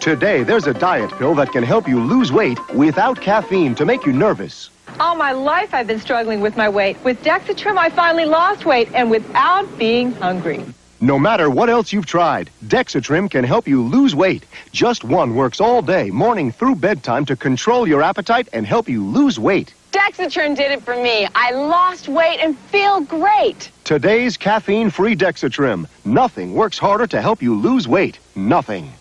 Today, there's a diet pill that can help you lose weight without caffeine to make you nervous. All my life I've been struggling with my weight. With Dexatrim, I finally lost weight and without being hungry. No matter what else you've tried, Dexatrim can help you lose weight. Just one works all day, morning through bedtime to control your appetite and help you lose weight. Dexatrim did it for me. I lost weight and feel great. Today's caffeine-free Dexatrim. Nothing works harder to help you lose weight. Nothing.